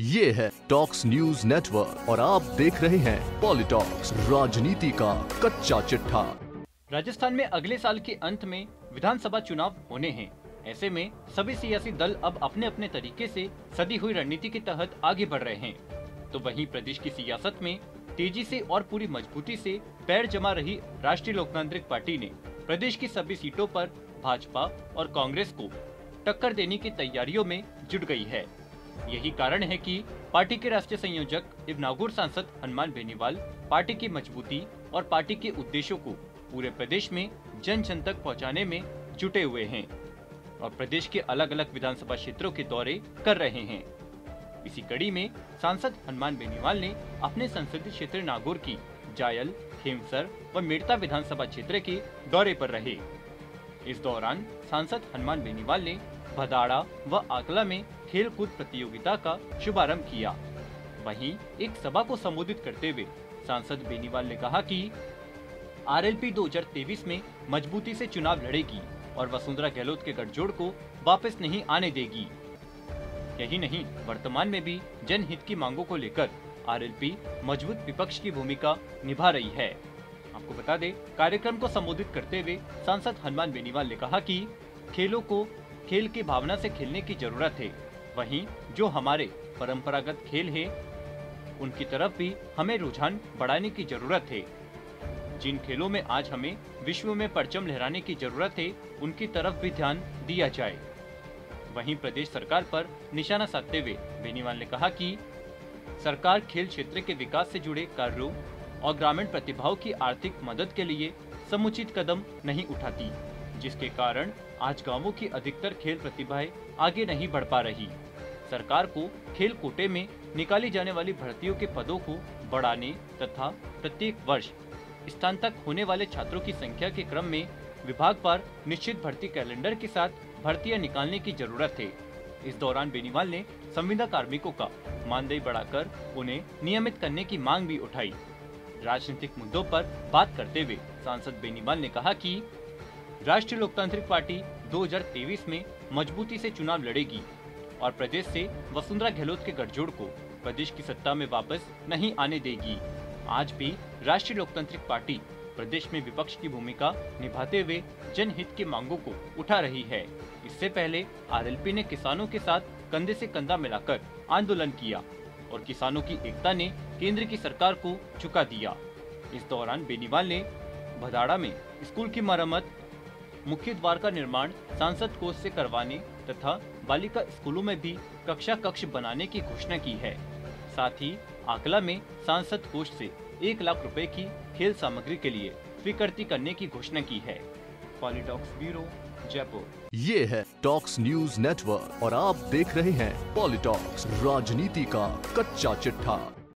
ये है talks news network और आप देख रहे हैं पॉलिटॉक्स राजनीति का कच्चा चिट्ठा। राजस्थान में अगले साल के अंत में विधानसभा चुनाव होने हैं। ऐसे में सभी सियासी दल अब अपने अपने तरीके से सदी हुई रणनीति के तहत आगे बढ़ रहे हैं। तो वहीं प्रदेश की सियासत में तेज़ी से और पूरी मजबूती से पैर जमा रही राष्ट्रीय लोकतांत्रिक पार्टी ने प्रदेश की सभी सीटों पर भाजपा और कांग्रेस को टक्कर देने की तैयारियों में जुट गई है। यही कारण है कि पार्टी के राष्ट्रीय संयोजक एवं नागौर सांसद हनुमान बेनीवाल, पार्टी की मजबूती और पार्टी के उद्देश्यों को पूरे प्रदेश में जन जन तक पहुँचाने में जुटे हुए हैं और प्रदेश के अलग अलग विधानसभा क्षेत्रों के दौरे कर रहे हैं। इसी कड़ी में सांसद हनुमान बेनीवाल ने अपने संसदीय क्षेत्र नागौर की जायल खेमसर व मेड़ता विधानसभा क्षेत्र के दौरे पर रहे। इस दौरान सांसद हनुमान बेनीवाल ने भदाड़ा व आकला में खेल कूद प्रतियोगिता का शुभारंभ किया। वहीं एक सभा को संबोधित करते हुए सांसद बेनीवाल ने कहा कि आरएलपी 2023 में मजबूती से चुनाव लड़ेगी और वसुंधरा गहलोत के गठजोड़ को वापस नहीं आने देगी। यही नहीं, वर्तमान में भी जनहित की मांगों को लेकर आरएलपी मज़बूत विपक्ष की भूमिका निभा रही है। आपको बता दें, कार्यक्रम को संबोधित करते हुए सांसद हनुमान बेनीवाल ने कहा कि खेलों को खेल की भावना से खेलने की ज़रूरत है। वहीं जो हमारे परंपरागत खेल है, उनकी तरफ़ भी हमें रुझान बढ़ाने की ज़रूरत है। जिन खेलों में आज हमें विश्व में परचम लहराने की ज़रूरत है, उनकी तरफ़ भी ध्यान दिया जाए। वहीं प्रदेश सरकार पर निशाना साधते हुए बेनीवाल ने कहा कि सरकार खेल क्षेत्र के विकास से जुड़े कार्यों और ग्रामीण प्रतिभाओं की आर्थिक मदद के लिए समुचित कदम नहीं उठाती, जिसके कारण आज गाँवों की अधिकतर खेल प्रतिभाएँ आगे नहीं बढ़ पा रही। सरकार को खेल कोटे में निकाली जाने वाली भर्तियों के पदों को बढ़ाने तथा प्रत्येक वर्ष स्थान तक होने वाले छात्रों की संख्या के क्रम में विभाग पर निश्चित भर्ती कैलेंडर के साथ भर्तियाँ निकालने की ज़रूरत है इस दौरान बेनीवाल ने संविदा कार्मिकों का मानदेय बढ़ाकर उन्हें नियमित करने की मांग भी उठाई। राजनीतिक मुद्दों पर बात करते हुए सांसद बेनीवाल ने कहा कि राष्ट्रीय लोकतांत्रिक पार्टी 2023 में मजबूती से चुनाव लड़ेगी। और प्रदेश से वसुंधरा गहलोत के गठजोड़ को प्रदेश की सत्ता में वापस नहीं आने देगी। आज भी राष्ट्रीय लोकतांत्रिक पार्टी प्रदेश में विपक्ष की भूमिका निभाते हुए जनहित की मांगों को उठा रही है। इससे पहले आरएलपी ने किसानों के साथ कंधे से कंधा मिलाकर आंदोलन किया और किसानों की एकता ने केंद्र की सरकार को चुका दिया। इस दौरान बेनीवाल ने भदाड़ा में स्कूल की मरम्मत, मुख्य द्वार का निर्माण, सांसद कोष से करवाने तथा बालिका स्कूलों में भी कक्षा कक्ष बनाने की घोषणा की है। साथ ही आकला में सांसद कोष से एक लाख रुपए की खेल सामग्री के लिए स्वीकृति करने की घोषणा की है। Politalks bureau, Jaipur. ये है टॉक्स न्यूज़ नेटवर्क और आप देख रहे हैं पॉलिटॉक्स, राजनीति का कच्चा चिट्ठा।